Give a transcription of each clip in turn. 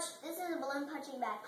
punch. This is a balloon punching bag.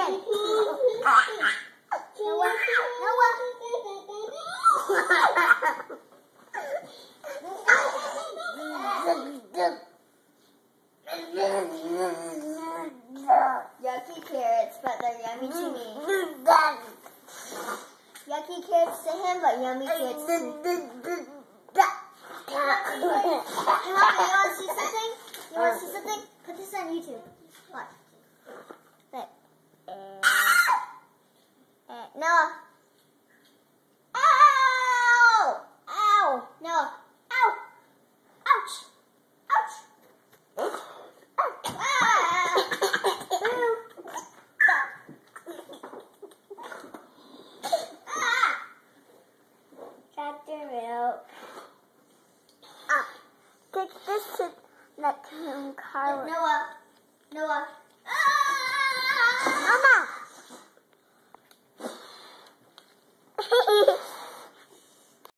Noah. Noah. Yucky carrots, but they're yummy to me. Yucky carrots to him, but yummy carrots to me. Noah. Ow! Ow! Noah. Ow! Ouch! Ouch! Boo! Ah! Take this to. Noah. Noah.